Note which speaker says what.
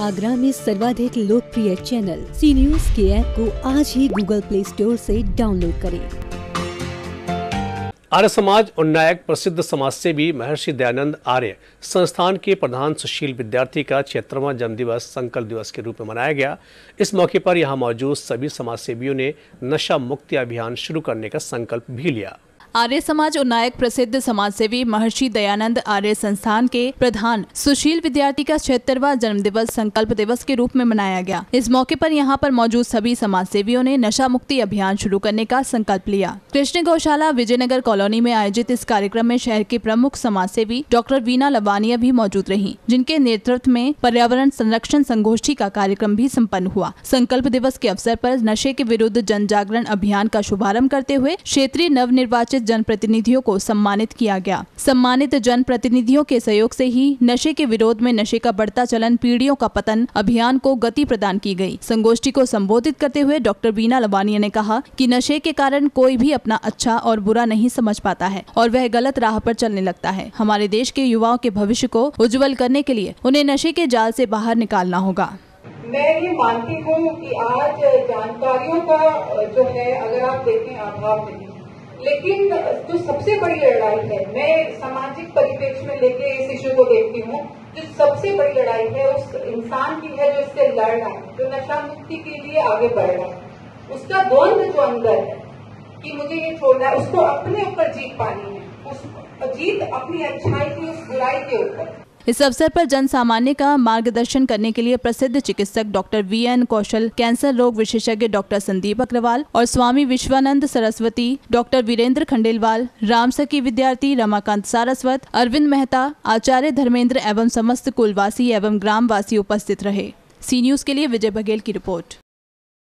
Speaker 1: आगरा में सर्वाधिक लोकप्रिय चैनल सी न्यूज़ के ऐप को आज ही गूगल प्ले स्टोर से डाउनलोड करें।
Speaker 2: आर्य समाज उन्नायक प्रसिद्ध समाजसेवी महर्षि दयानंद आर्य संस्थान के प्रधान सुशील विद्यार्थी का छिहत्तरवा जन्म दिवस संकल्प दिवस के रूप में मनाया गया। इस मौके पर यहाँ मौजूद सभी समाजसेवियों ने नशा मुक्ति अभियान शुरू करने का संकल्प भी लिया।
Speaker 3: आर्य समाज और नायक प्रसिद्ध समाजसेवी महर्षि दयानंद आर्य संस्थान के प्रधान सुशील विद्यार्थी का छिहत्तरवा जन्म दिवस संकल्प दिवस के रूप में मनाया गया। इस मौके पर यहाँ पर मौजूद सभी समाज सेवियों ने नशा मुक्ति अभियान शुरू करने का संकल्प लिया। कृष्ण गौशाला विजयनगर कॉलोनी में आयोजित इस कार्यक्रम में शहर के प्रमुख समाज सेवी डॉक्टर वीना लवानिया भी मौजूद रही, जिनके नेतृत्व में पर्यावरण संरक्षण संगोष्ठी का कार्यक्रम भी सम्पन्न हुआ। संकल्प दिवस के अवसर पर नशे के विरुद्ध जन जागरण अभियान का शुभारंभ करते हुए क्षेत्रीय नव निर्वाचित जनप्रतिनिधियों को सम्मानित किया गया। सम्मानित जनप्रतिनिधियों के सहयोग से ही नशे के विरोध में नशे का बढ़ता चलन, पीढ़ियों का पतन अभियान को गति प्रदान की गई। संगोष्ठी को संबोधित करते हुए डॉक्टर बीना लवानिया ने कहा कि नशे के कारण कोई भी अपना अच्छा और बुरा नहीं समझ पाता है और वह गलत राह पर चलने लगता है। हमारे देश के युवाओं के भविष्य को उज्जवल करने के लिए उन्हें नशे के जाल से बाहर निकालना होगा।
Speaker 4: मैं ये मानती हूँ कि आज जानकारियों का, जो है, अगर आप देखें, अभाव नहीं लेकिन जो सबसे बड़ी लड़ाई है, मैं सामाजिक परिप्रेक्ष्य में लेके इस इशू को देखती हूँ, जो सबसे बड़ी लड़ाई है, उस इंसान की है जो इससे लड़ रहा है, जो नशा मुक्ति के लिए आगे बढ़ रहा है। उसका द्वंद जो अंदर है कि मुझे ये छोड़ना है, उसको अपने ऊपर जीत पानी है। उस जीत अपनी अच्छाई की, उस बुराई के ऊपर।
Speaker 3: इस अवसर पर जन सामान्य का मार्गदर्शन करने के लिए प्रसिद्ध चिकित्सक doctor V N Kaushal, cancer रोग विशेषज्ञ डॉक्टर संदीप अग्रवाल और स्वामी विश्वानंद सरस्वती, डॉक्टर वीरेंद्र खंडेलवाल रामसकी विद्यार्थी रमाकांत सारस्वत, अरविंद मेहता, आचार्य धर्मेंद्र एवं समस्त कुलवासी एवं ग्रामवासी उपस्थित रहे। सी न्यूज़ के लिए विजय बघेल की रिपोर्ट।